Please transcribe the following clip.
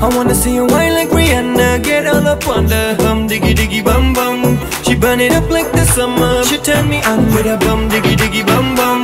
I wanna see you whine like Rihanna Get all up on the hum Diggy diggy bum bum Burn it up like the summer. She turn me on with a bum diggy diggy bum bum.